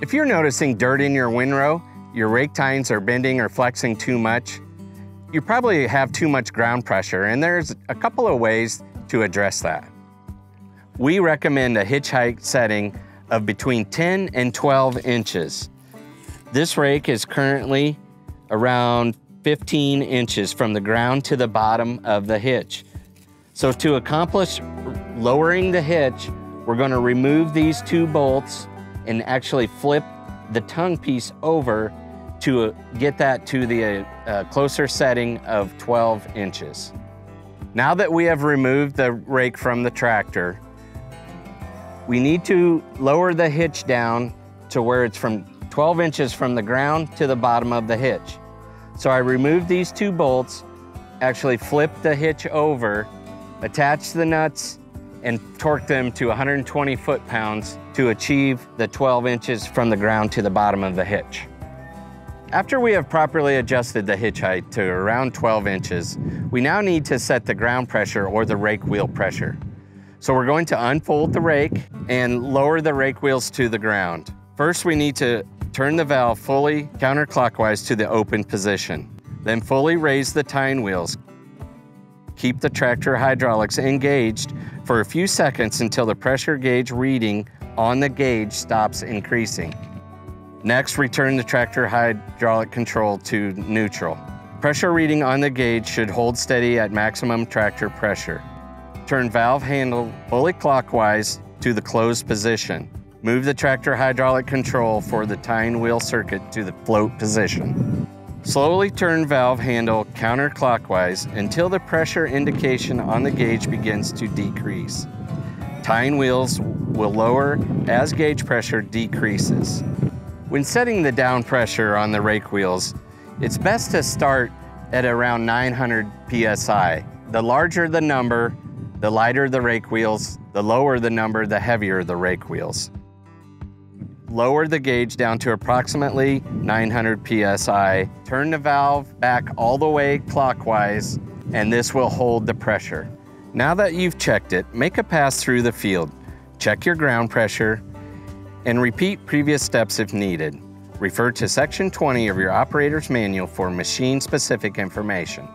If you're noticing dirt in your windrow, your rake tines are bending or flexing too much, you probably have too much ground pressure and there's a couple of ways to address that. We recommend a hitch height setting of between 10 and 12 inches. This rake is currently around 15 inches from the ground to the bottom of the hitch. So to accomplish lowering the hitch, we're gonna remove these two bolts and actually flip the tongue piece over to uh, get that to the uh, closer setting of 12 inches. Now that we have removed the rake from the tractor, we need to lower the hitch down to where it's from 12 inches from the ground to the bottom of the hitch. So I removed these two bolts, actually flipped the hitch over, attached the nuts, and torque them to 120 foot-pounds to achieve the 12 inches from the ground to the bottom of the hitch. After we have properly adjusted the hitch height to around 12 inches, we now need to set the ground pressure or the rake wheel pressure. So we're going to unfold the rake and lower the rake wheels to the ground. First, we need to turn the valve fully counterclockwise to the open position. Then fully raise the tine wheels. Keep the tractor hydraulics engaged for a few seconds until the pressure gauge reading on the gauge stops increasing. Next, return the tractor hydraulic control to neutral. Pressure reading on the gauge should hold steady at maximum tractor pressure. Turn valve handle fully clockwise to the closed position. Move the tractor hydraulic control for the tine wheel circuit to the float position. Slowly turn valve handle counterclockwise until the pressure indication on the gauge begins to decrease. Tine wheels will lower as gauge pressure decreases. When setting the down pressure on the rake wheels, it's best to start at around 900 PSI. The larger the number, the lighter the rake wheels, the lower the number, the heavier the rake wheels. Lower the gauge down to approximately 900 PSI. Turn the valve back all the way clockwise, and this will hold the pressure. Now that you've checked it, make a pass through the field. Check your ground pressure, and repeat previous steps if needed. Refer to section 20 of your operator's manual for machine-specific information.